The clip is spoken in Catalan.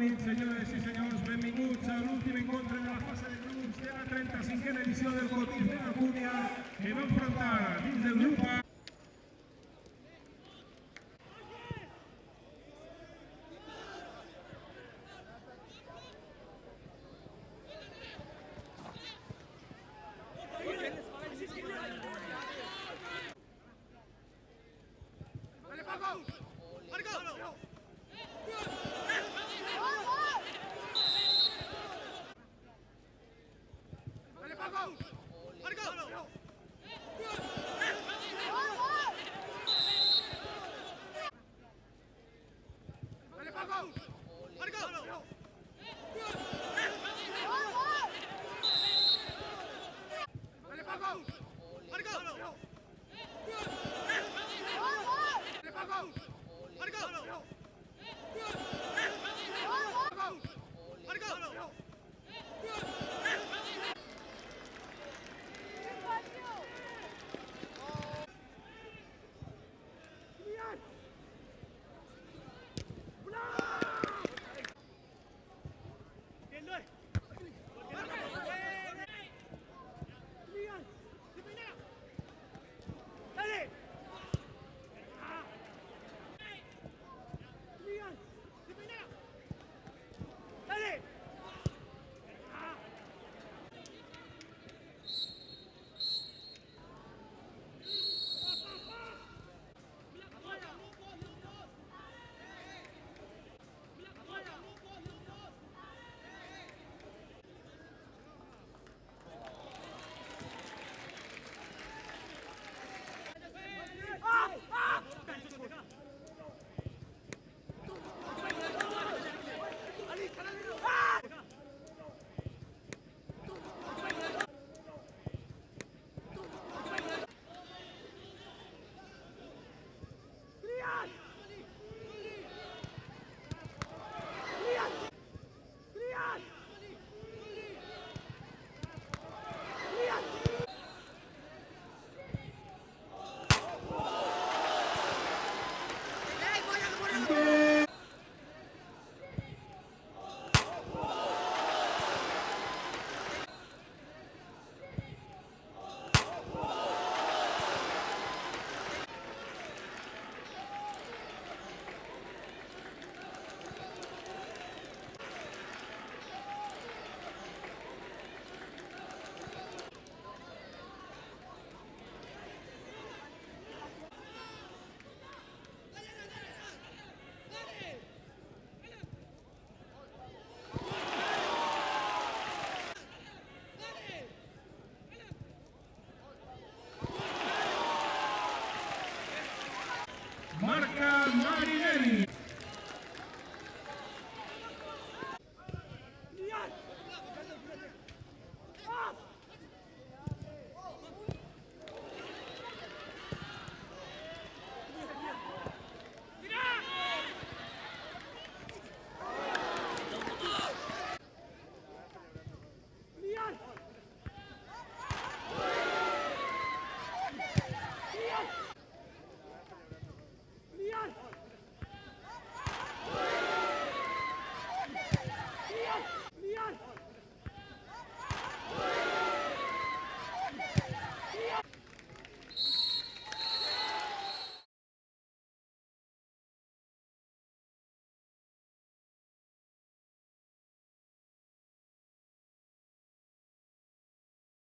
nit, senyores i senyors. Benvinguts a l'últim encontre de la fase de grups de la 35a edició del Cotis de la Cúnia que va enfrontar dins del grup A